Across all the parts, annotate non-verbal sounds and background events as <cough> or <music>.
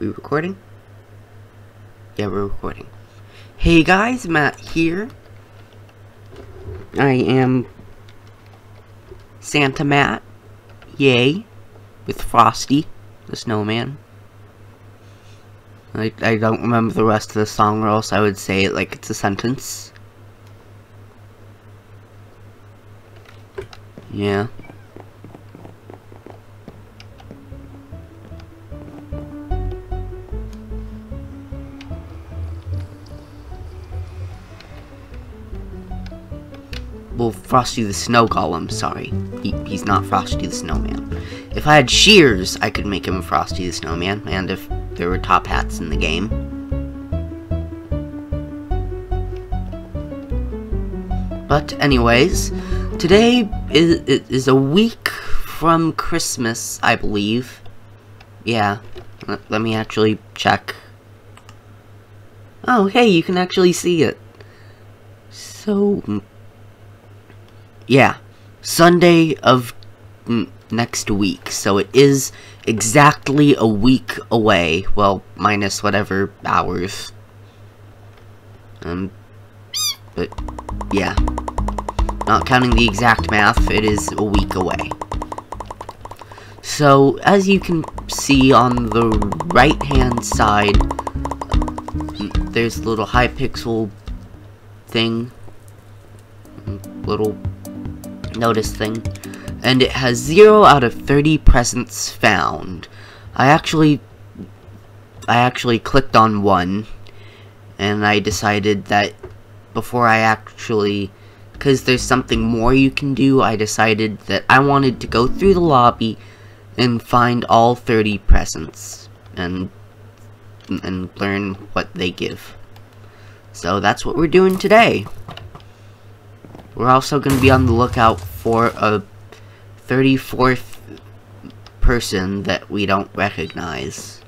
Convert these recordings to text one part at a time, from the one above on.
we recording? Yeah, we're recording. Hey guys, Matt here. I am Santa Matt. Yay. With Frosty, the snowman. I, I don't remember the rest of the song or else I would say it like it's a sentence. Yeah. Frosty the Snow Golem, sorry. He, he's not Frosty the Snowman. If I had shears, I could make him Frosty the Snowman, and if there were top hats in the game. But anyways, today is, is a week from Christmas, I believe. Yeah, let, let me actually check. Oh, hey, you can actually see it. So, yeah, Sunday of mm, next week. So it is exactly a week away. Well, minus whatever hours. Um, but yeah, not counting the exact math, it is a week away. So, as you can see on the right-hand side, mm, there's a little Hypixel thing, mm, little notice thing, and it has 0 out of 30 presents found. I actually, I actually clicked on one, and I decided that before I actually, because there's something more you can do, I decided that I wanted to go through the lobby and find all 30 presents, and, and learn what they give. So that's what we're doing today. We're also going to be on the lookout for a 34th person that we don't recognize.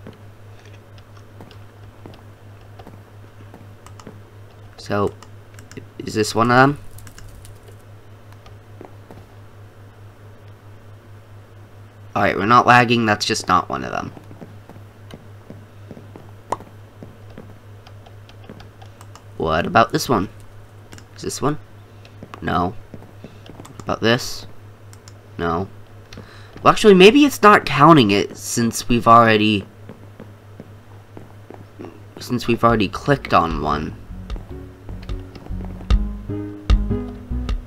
So, is this one of them? Alright, we're not lagging, that's just not one of them. What about this one? Is this one? No. About this? No. Well, actually, maybe it's not counting it since we've already... Since we've already clicked on one.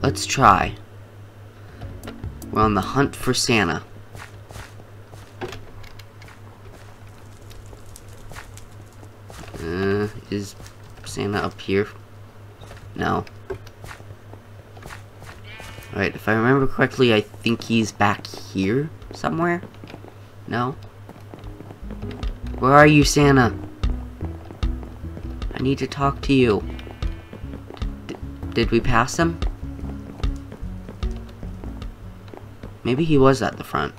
Let's try. We're on the hunt for Santa. Uh, is Santa up here? No. Alright, if I remember correctly, I think he's back here somewhere? No? Where are you, Santa? I need to talk to you. D did we pass him? Maybe he was at the front.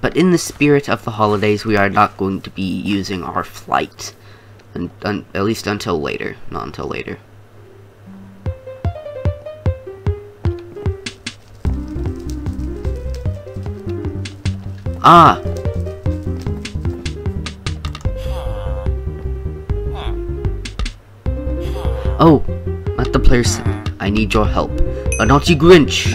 But in the spirit of the holidays, we are not going to be using our flight. And, at least until later. Not until later. Ah! Oh, let the players. I need your help. A naughty Grinch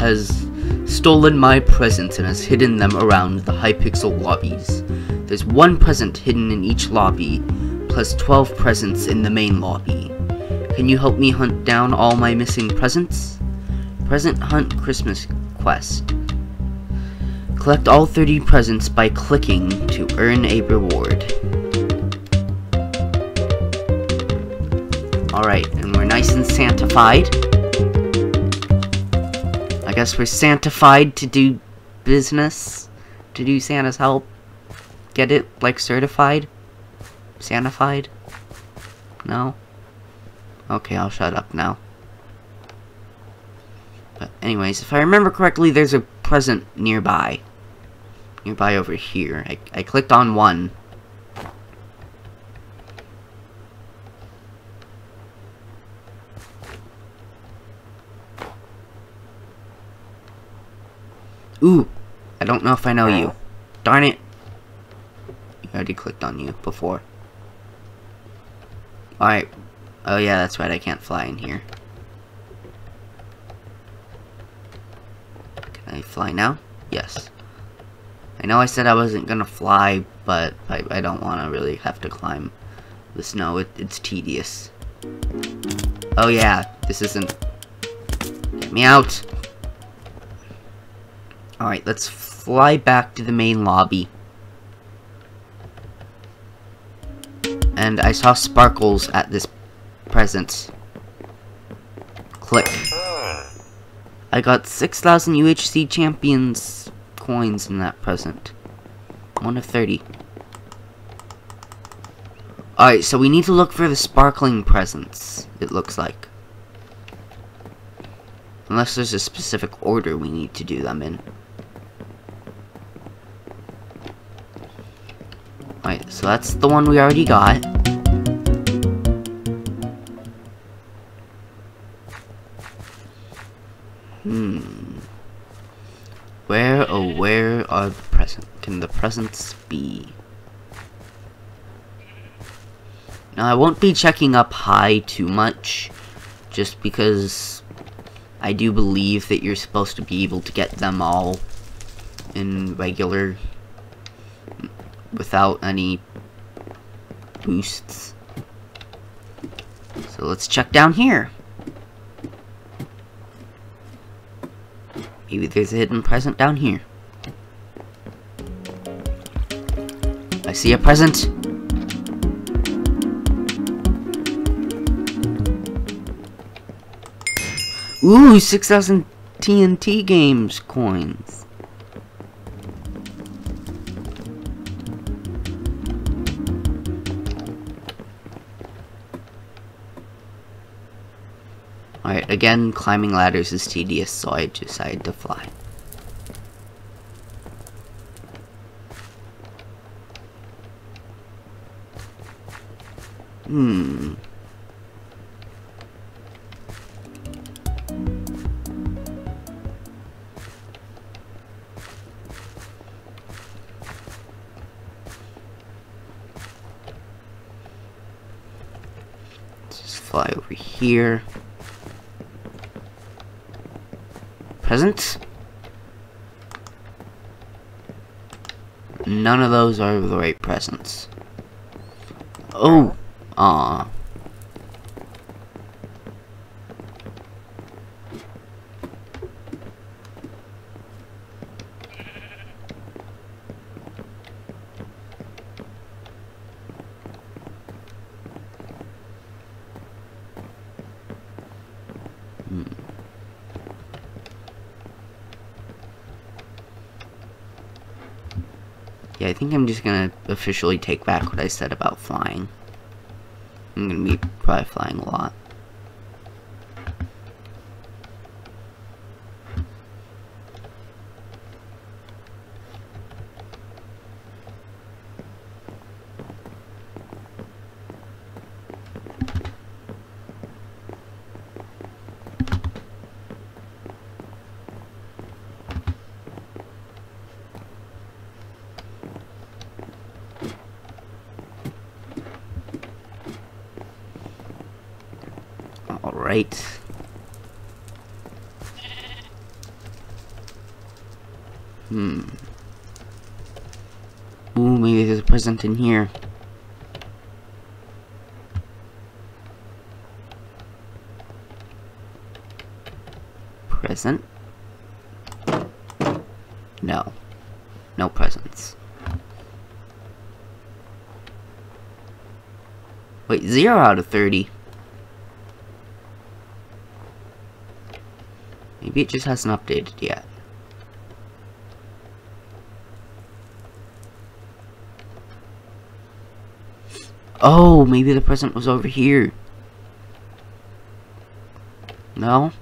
has stolen my presents and has hidden them around the Hypixel lobbies. There's one present hidden in each lobby, plus 12 presents in the main lobby. Can you help me hunt down all my missing presents? Present Hunt Christmas Quest. Collect all 30 presents by clicking to earn a reward. Alright, and we're nice and Santified. I guess we're Santified to do business. To do Santa's help. Get it? Like certified? Santified? No? Okay, I'll shut up now. But anyways, if I remember correctly, there's a present nearby nearby over here. I, I clicked on one. Ooh, I don't know if I know you. Darn it. I already clicked on you before. Alright. Oh yeah, that's right, I can't fly in here. Can I fly now? Yes. I know I said I wasn't gonna fly, but I, I don't want to really have to climb the snow. It, it's tedious. Oh yeah, this isn't... Get me out! Alright, let's fly back to the main lobby. And I saw sparkles at this present. Click. Hmm. I got 6,000 UHC champions coins in that present. One of 30. Alright, so we need to look for the sparkling presents, it looks like. Unless there's a specific order we need to do them in. Alright, so that's the one we already got. Can the presents be? Now I won't be checking up high too much, just because I do believe that you're supposed to be able to get them all in regular without any boosts. So let's check down here. Maybe there's a hidden present down here. I see a present. Ooh, 6,000 TNT games coins. Alright, again, climbing ladders is tedious, so I decided to fly. Hmm. Just fly over here. Presents? None of those are the right presents. Oh! Ah. Yeah, I think I'm just gonna officially take back what I said about flying. I'm gonna be probably flying a lot. Alright. Hmm. Ooh, maybe there's a present in here. Present? No. No presents. Wait, 0 out of 30. Maybe it just hasn't updated yet. Oh, maybe the present was over here. No?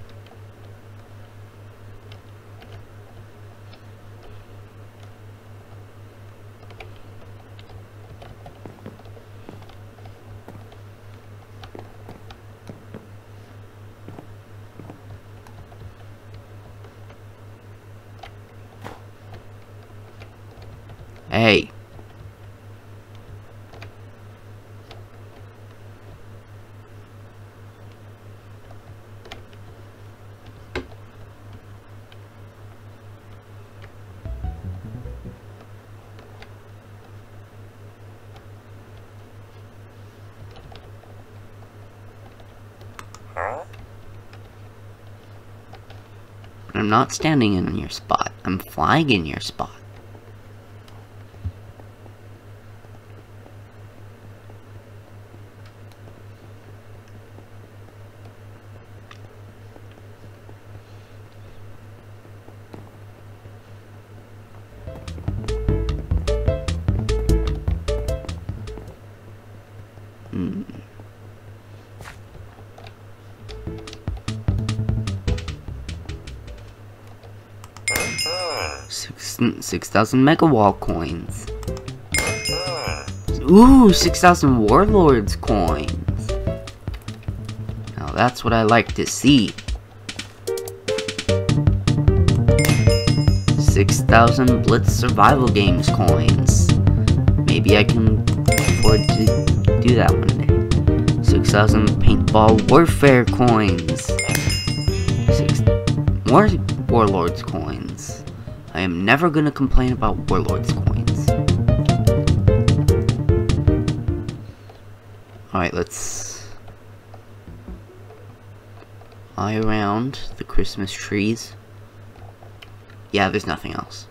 Hey. I'm not standing in your spot. I'm flying in your spot. Hmm. Six six thousand mega wall coins. Hmm. Ooh, six thousand warlords coins. Now that's what I like to see. Six thousand Blitz survival games coins. Maybe I can afford to do that one day. Six thousand paintball warfare coins. Six more warlords coins. I am never gonna complain about warlords coins. Alright, let's eye around the Christmas trees. Yeah, there's nothing else.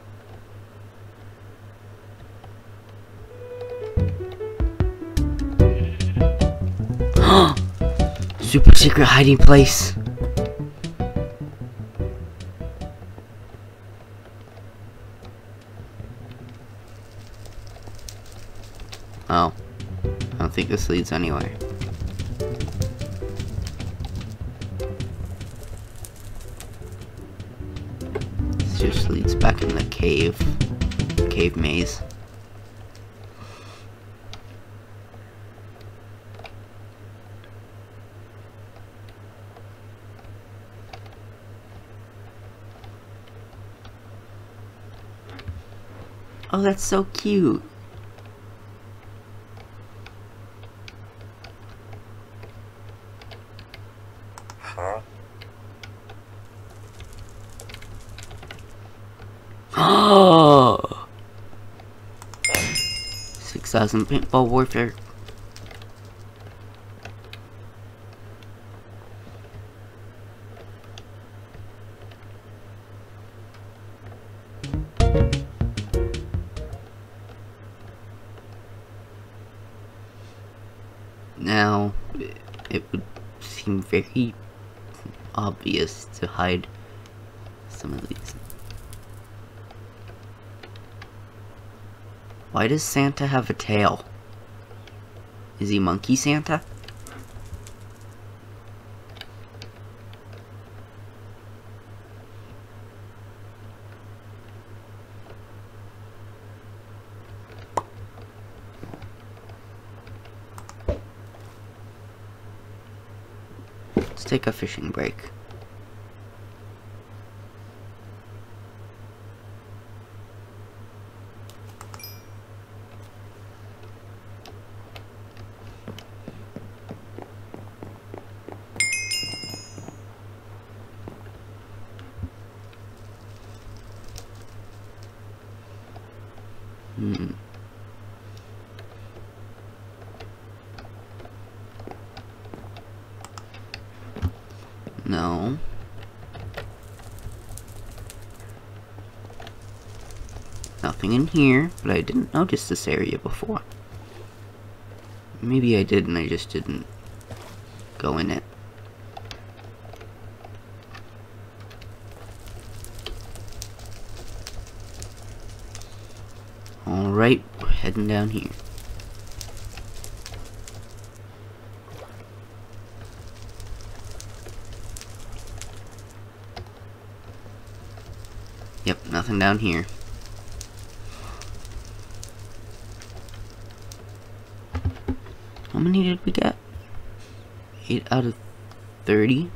<gasps> Super secret hiding place. Think this leads anywhere. This just leads back in the cave. Cave maze. Oh, that's so cute. Oh! <gasps> 6,000 paintball warfare. Obvious to hide some of these. Why does Santa have a tail? Is he Monkey Santa? Let's take a fishing break. Hmm. No. Nothing in here, but I didn't notice this area before. Maybe I did and I just didn't go in it. Alright, we're heading down here. Yep, nothing down here. How many did we get? 8 out of 30?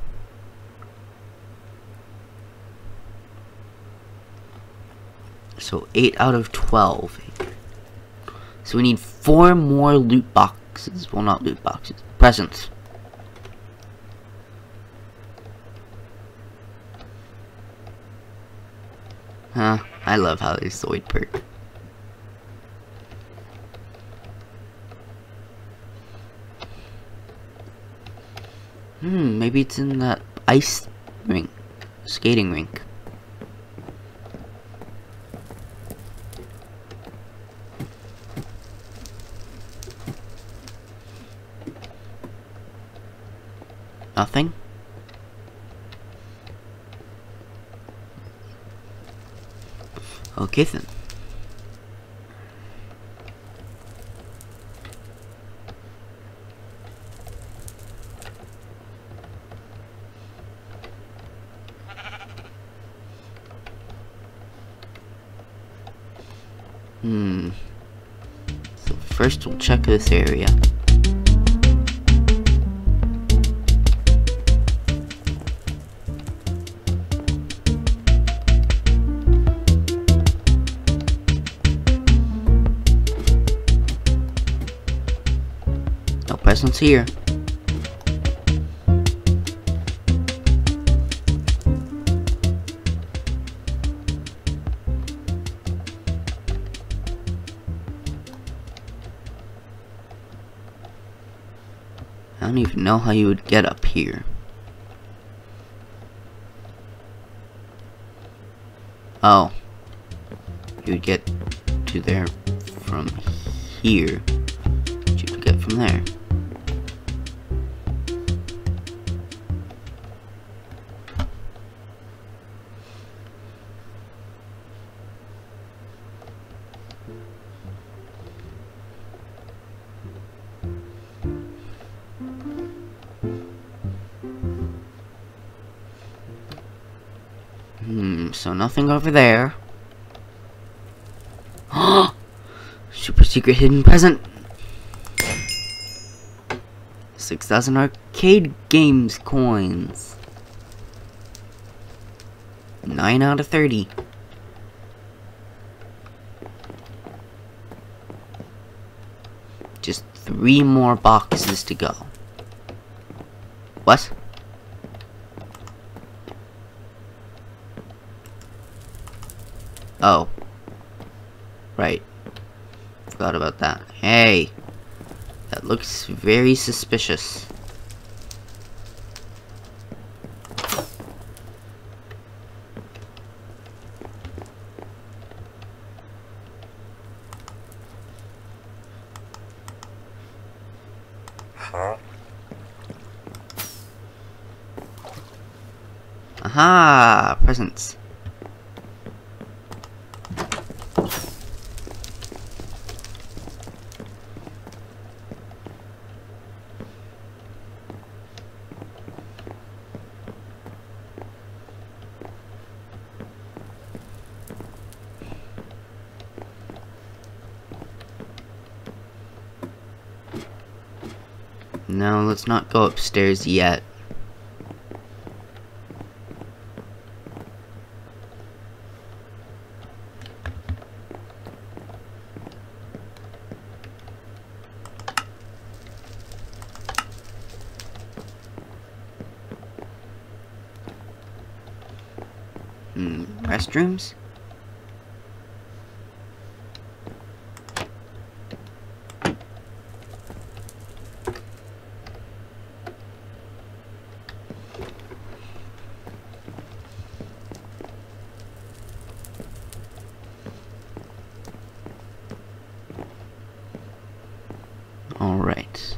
So 8 out of 12. So we need four more loot boxes. Well, not loot boxes. Presents. Huh. I love how they Zoid perk. Hmm, maybe it's in that ice rink. Skating rink. Nothing? Okay then. Hmm. We'll check this area. No presence here. Know how you would get up here. Oh. You would get to there from here. You would get from there. So nothing over there. <gasps> Super secret hidden present. 6,000 arcade games coins. 9 out of 30. Just three more boxes to go. What? Oh. Right. Forgot about that. Hey! That looks very suspicious. Huh? Aha! Presents. No, let's not go upstairs yet. Hmm, restrooms? Alright.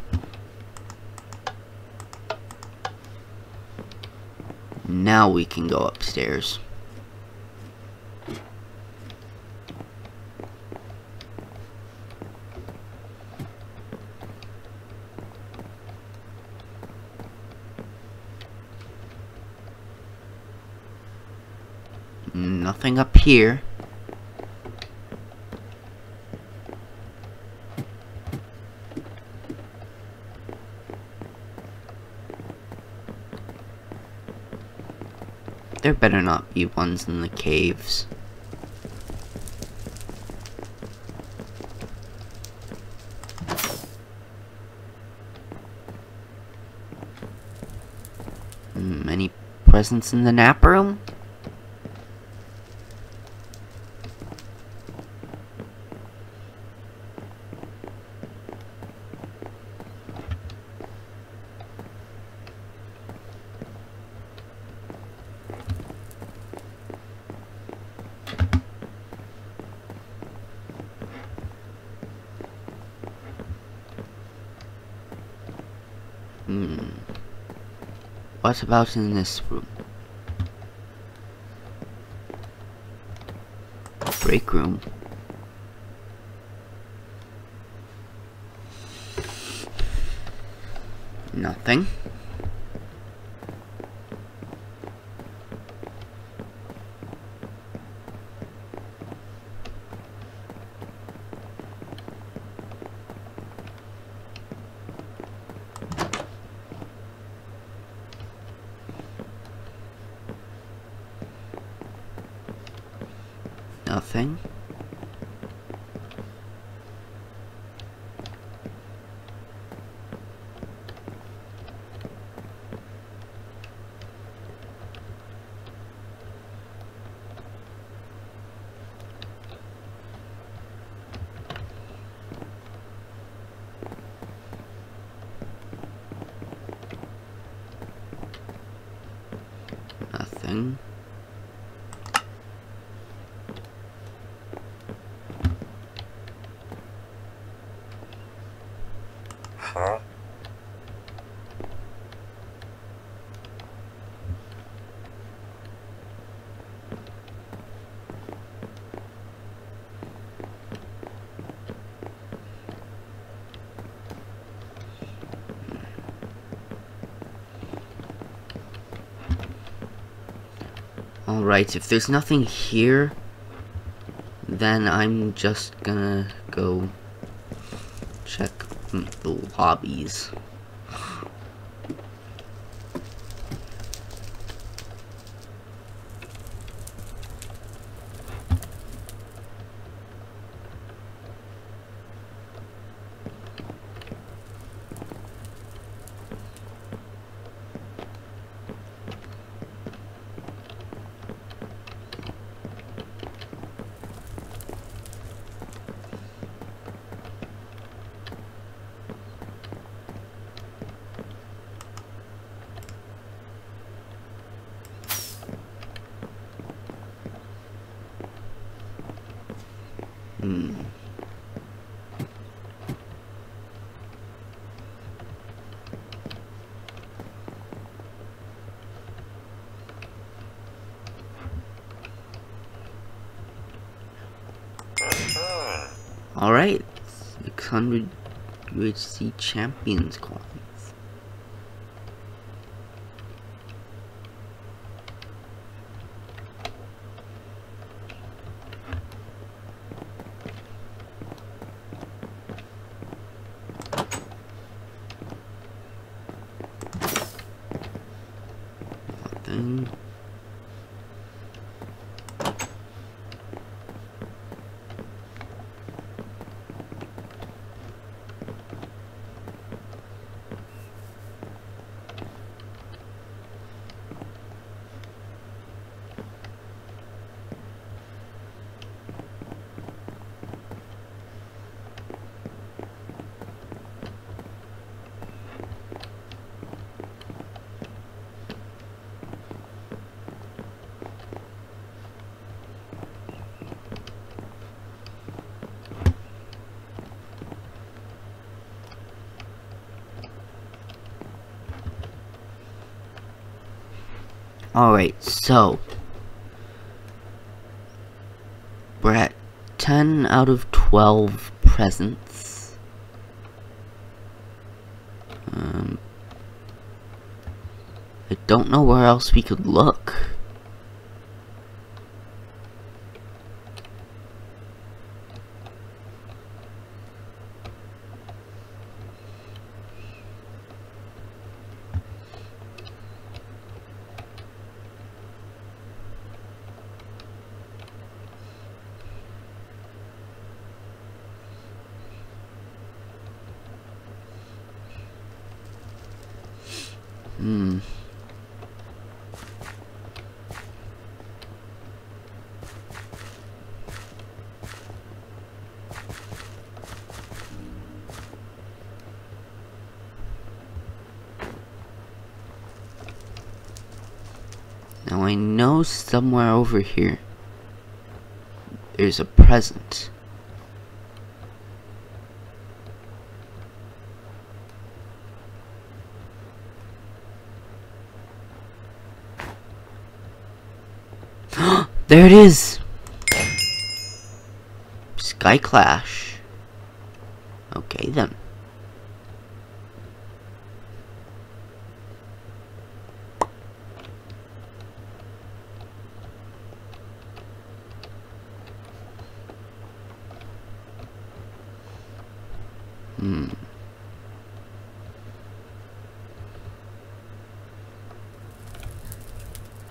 Now we can go upstairs. Nothing up here. There better not be ones in the caves. Hmm, any presents in the nap room? What about in this room? Break room. Nothing. Nothing. Nothing. Alright, if there's nothing here, then I'm just gonna go check the lobbies. Hmm. Mhm. Alright, 600 UHC Champions coins. Nothing. Alright, so we're at 10 out of 12 presents. Um, I don't know where else we could look. Hmm. I know somewhere over here there's a present. <gasps> there it is! Sky Clash. Okay then. Hmm.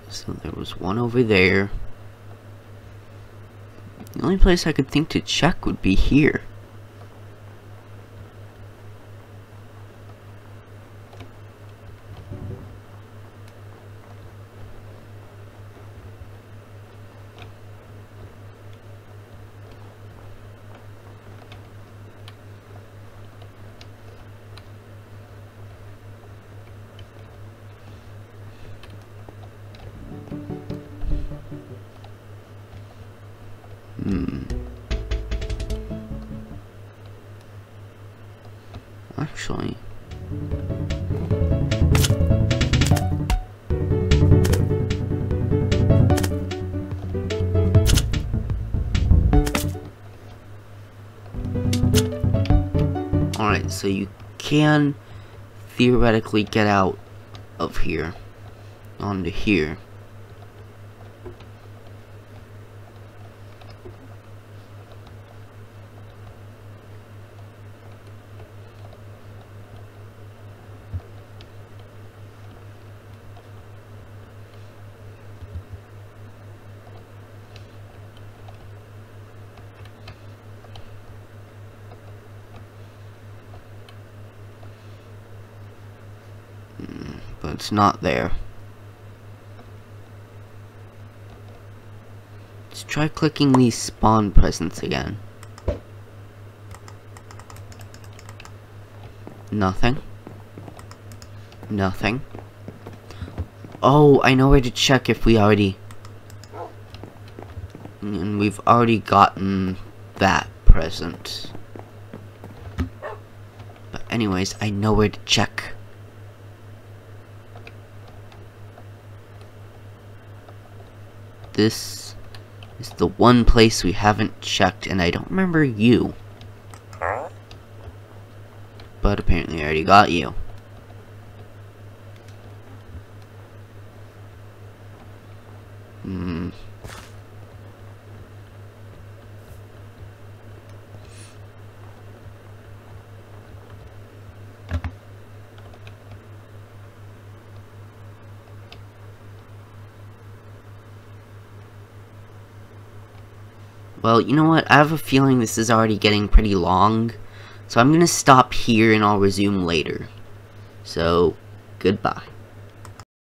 So there was one over there. The only place I could think to check would be here. Can theoretically get out of here onto here. but it's not there. Let's try clicking these spawn presents again. Nothing. Nothing. Oh, I know where to check if we already... And we've already gotten that present. But anyways, I know where to check. This is the one place we haven't checked, and I don't remember you. But apparently I already got you. Hmm. Well, you know what? I have a feeling this is already getting pretty long. So I'm going to stop here and I'll resume later. So, goodbye.